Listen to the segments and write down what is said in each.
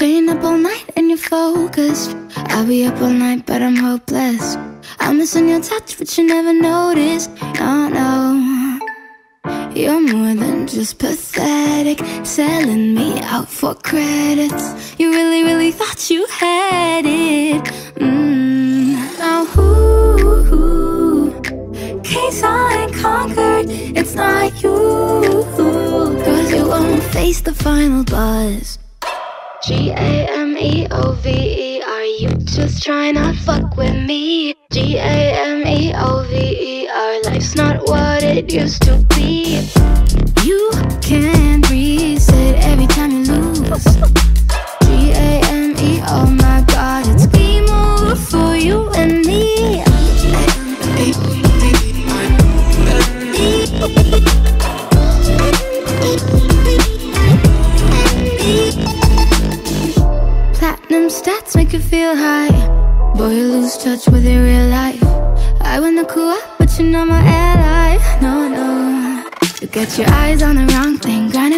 up all night and you're focused. I'll be up all night, but I'm hopeless. I'm missing your touch, but you never notice. No, no. You're more than just pathetic, selling me out for credits. You really, really thought you had it. Mm. Now who, case I conquered? It's not you, cause you won't face the final buzz. G A M E O V E. Are you just trying to fuck with me? G A M E O V E. Our life's not what it used to be. You can stats make you feel high. Boy, you lose touch with your real life. I wanna cool up, but you're not my ally. No, no. You got your eyes on the wrong thing, grinding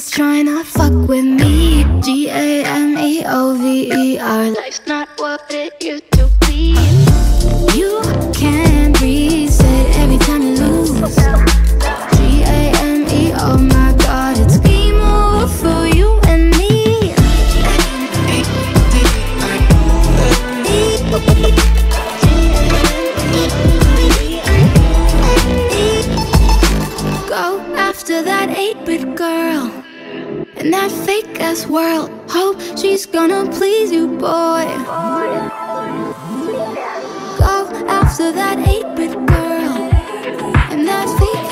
just trying to fuck with me? G A M E O V E. Our life's not what it used in that fake ass world. Hope she's gonna please you, boy. Go after that 8 bit girl in that fake